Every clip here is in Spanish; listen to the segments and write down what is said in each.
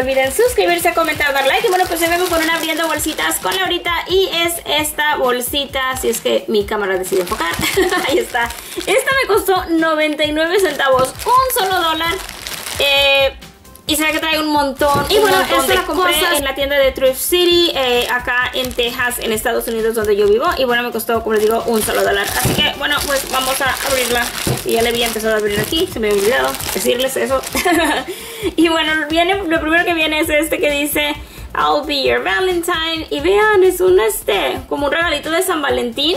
olviden suscribirse, comentar, dar like. Y bueno, pues se vengo con una abriendo bolsitas con Laurita. Y es esta bolsita, si es que mi cámara decide enfocar. Ahí está. Esta me costó 99 centavos, un solo dólar. Eh, y se ve que trae un montón. Y bueno, esta la compré en la tienda de Thrift City, eh, acá en Texas, en Estados Unidos, donde yo vivo. Y bueno, me costó, como les digo, un solo dólar. Así que, bueno, pues vamos a abrirla. Y ya le había empezado a abrir aquí, se me había olvidado decirles eso. y bueno, viene, lo primero que viene es este que dice... I'll be your Valentine. Y vean, es un este, como un regalito de San Valentín.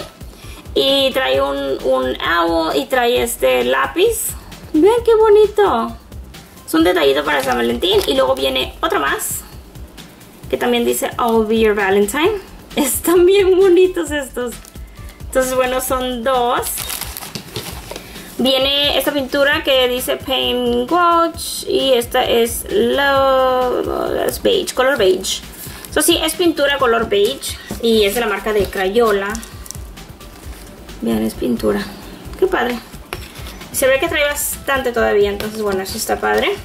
Y trae un, un owl y trae este lápiz. Vean qué bonito. Es un detallito para San Valentín. Y luego viene otra más. Que también dice I'll be your Valentine. Están bien bonitos estos. Entonces, bueno, son dos. Viene esta pintura que dice Paint Watch. Y esta es Love Beige, color beige. Eso sí, es pintura color beige. Y es de la marca de Crayola. Vean, es pintura. Qué padre. Se ve que trae bastante todavía, entonces bueno, eso está padre.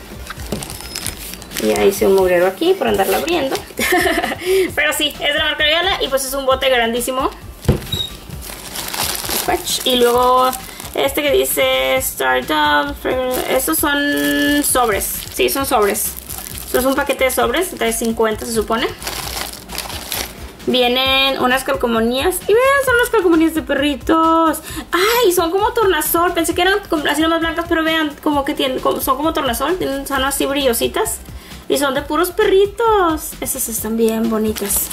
Ya hice un mugrero aquí por andarla abriendo. Pero sí, es de la marca Viola y pues es un bote grandísimo. Y luego este que dice Startup. Estos son sobres. Sí, son sobres. Esto es un paquete de sobres, trae 50 se supone. Vienen unas calcomanías. Y vean, son las calcomanías de perritos. ¡Ay! Son como tornasol. Pensé que eran así más blancas, pero vean como que tienen, son como tornasol. son así brillositas. Y son de puros perritos. Esas están bien bonitas.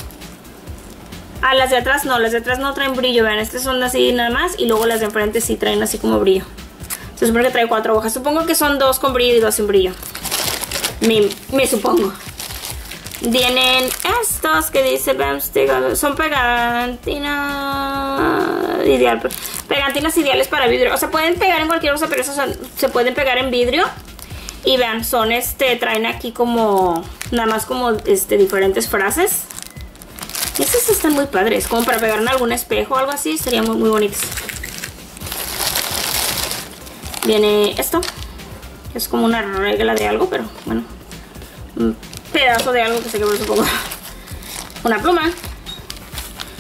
Ah, las de atrás no, las de atrás no traen brillo, vean, estas son así nada más y luego las de enfrente sí traen así como brillo. Se supone que trae cuatro hojas, supongo que son dos con brillo y dos sin brillo. Me, me supongo. Vienen estos que dice Bamstick, son pegantinas ideal, pegantinas ideales para vidrio. O sea, pueden pegar en cualquier cosa, pero esos se pueden pegar en vidrio. Y vean, son este, traen aquí como, nada más como este, diferentes frases. Estos están muy padres, como para pegar en algún espejo o algo así, serían muy, muy bonitos. Viene esto, es como una regla de algo, pero bueno, pedazo de algo que se quebró supongo. Una pluma.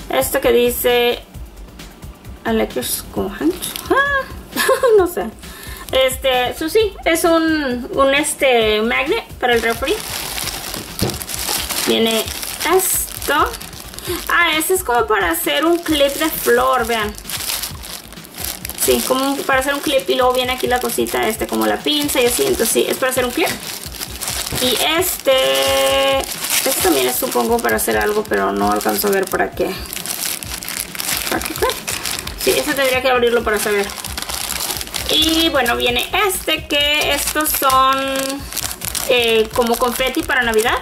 Esto que dice Electric ah, no sé. Este, eso sí, es un, un este magnet para el refri. Viene esto. Ah, este es como para hacer un clip de flor, vean. Sí, como para hacer un clip y luego viene aquí la cosita, este como la pinza y así. Entonces sí, es para hacer un clip. Y este... Este también es supongo para hacer algo, pero no alcanzo a ver para qué. ¿Para qué? Sí, este tendría que abrirlo para saber. Y bueno, viene este que estos son eh, como confeti para Navidad.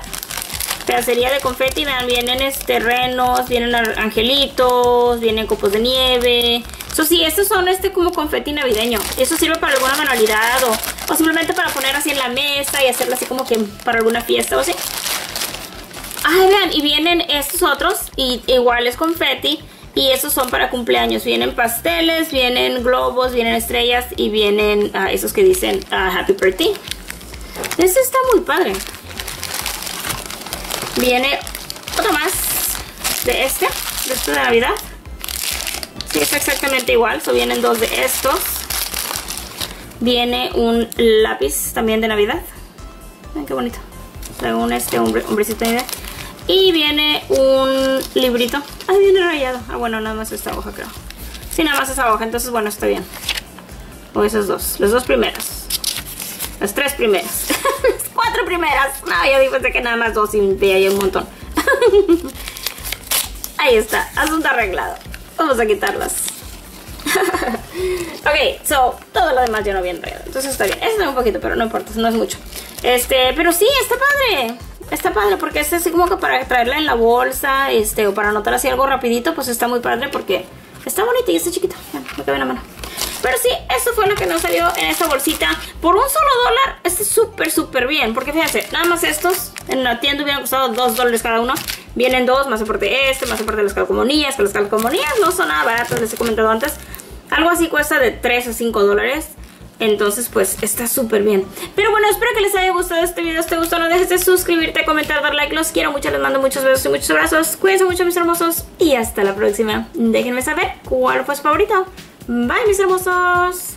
Pedacería de confeti, vienen este, renos, vienen angelitos, vienen copos de nieve. Eso sí, estos son este como confeti navideño. Eso sirve para alguna manualidad o, o simplemente para poner así en la mesa y hacerlo así como que para alguna fiesta o así. Ay, vean, y vienen estos otros, y igual es confeti, y esos son para cumpleaños. Vienen pasteles, vienen globos, vienen estrellas y vienen uh, esos que dicen uh, Happy Birthday. Este está muy padre. Viene otro más de este, de este de Navidad. Sí, es exactamente igual. So, vienen dos de estos. Viene un lápiz también de Navidad. Miren qué bonito. Un este hombre, hombrecito de Navidad. Y viene un librito. Ahí viene rayado. Ah, bueno, nada más esta hoja creo. Sí, nada más esa hoja. Entonces, bueno, está bien. O esas dos. Las dos primeras. Las tres primeras. Las cuatro primeras. No, yo digo que nada más dos y de ahí un montón. ahí está. Asunto arreglado. Vamos a quitarlas. ok, so, todo lo demás ya no viene rayado. Entonces está bien. Esto es un poquito, pero no importa, no es mucho. Este, pero sí, está padre. Está padre porque es así como que para traerla en la bolsa, este, o para anotar así algo rapidito, pues está muy padre porque está bonita y está chiquita. me cabe la mano. Pero sí, esto fue lo que nos salió en esta bolsita. Por un solo dólar, este es súper, súper bien. Porque fíjense, nada más estos en la tienda hubieran costado dos dólares cada uno. Vienen dos, más aparte este, más aparte las calcomanías. Que las calcomanías no son nada baratas, les he comentado antes. Algo así cuesta de 3 a 5 dólares. Entonces, pues está súper bien. Pero bueno, espero que les haya gustado este video. Si te gustó, no dejes de suscribirte, comentar, dar like. Los quiero mucho, les mando muchos besos y muchos abrazos. Cuídense mucho, mis hermosos. Y hasta la próxima. Déjenme saber cuál fue su favorito. Bye, mis hermosos.